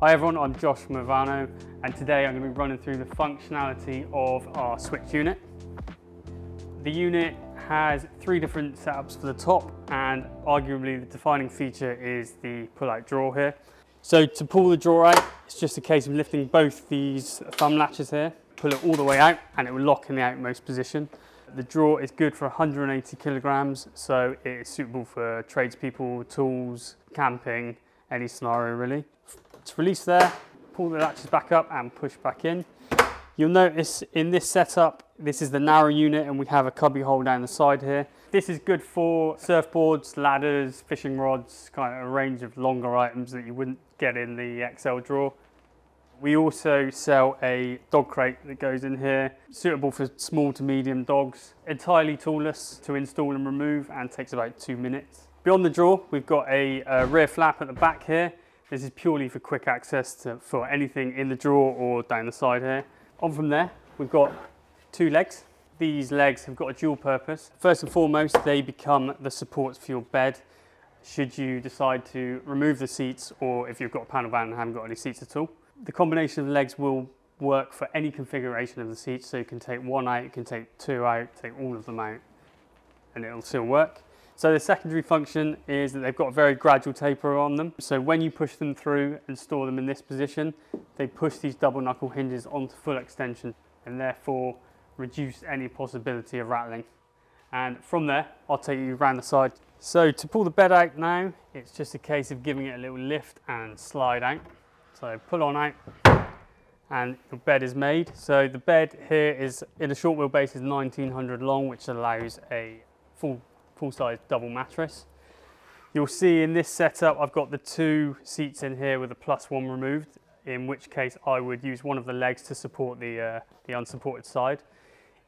Hi everyone, I'm Josh from Ovano and today I'm going to be running through the functionality of our switch unit. The unit has three different setups for the top and arguably the defining feature is the pull-out drawer here. So to pull the drawer out, it's just a case of lifting both these thumb latches here, pull it all the way out and it will lock in the outmost position. The drawer is good for 180 kilograms, so it is suitable for tradespeople, tools, camping, any scenario really. Release there, pull the latches back up and push back in. You'll notice in this setup, this is the narrow unit and we have a cubby hole down the side here. This is good for surfboards, ladders, fishing rods, kind of a range of longer items that you wouldn't get in the XL drawer. We also sell a dog crate that goes in here, suitable for small to medium dogs, entirely toolless to install and remove and takes about two minutes. Beyond the drawer, we've got a, a rear flap at the back here. This is purely for quick access to, for anything in the drawer or down the side here. On from there, we've got two legs. These legs have got a dual purpose. First and foremost, they become the supports for your bed should you decide to remove the seats or if you've got a panel van and haven't got any seats at all. The combination of legs will work for any configuration of the seats. So you can take one out, you can take two out, take all of them out, and it'll still work. So the secondary function is that they've got a very gradual taper on them. So when you push them through and store them in this position, they push these double knuckle hinges onto full extension and therefore reduce any possibility of rattling. And from there, I'll take you around the side. So to pull the bed out now, it's just a case of giving it a little lift and slide out. So pull on out and your bed is made. So the bed here is in a short wheelbase is 1900 long, which allows a full, full size double mattress. You'll see in this setup, I've got the two seats in here with a plus one removed, in which case I would use one of the legs to support the, uh, the unsupported side.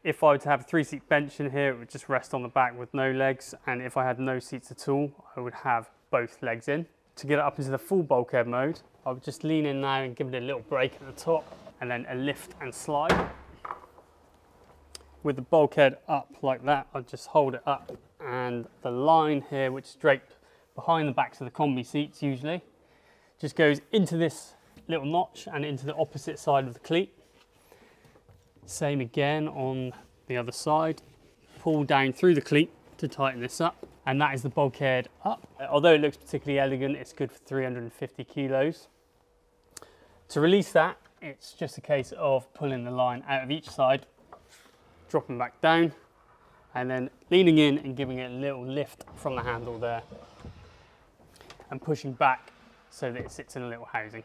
If I were to have a three seat bench in here, it would just rest on the back with no legs. And if I had no seats at all, I would have both legs in. To get it up into the full bulkhead mode, I would just lean in now and give it a little break at the top and then a lift and slide. With the bulkhead up like that, I'd just hold it up and the line here, which is draped behind the backs of the kombi seats usually, just goes into this little notch and into the opposite side of the cleat. Same again on the other side. Pull down through the cleat to tighten this up and that is the bulkhead up. Although it looks particularly elegant, it's good for 350 kilos. To release that, it's just a case of pulling the line out of each side, dropping back down, and then leaning in and giving it a little lift from the handle there, and pushing back so that it sits in a little housing.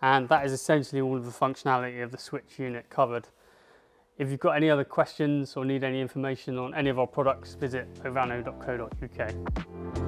And that is essentially all of the functionality of the switch unit covered. If you've got any other questions or need any information on any of our products, visit ovano.co.uk.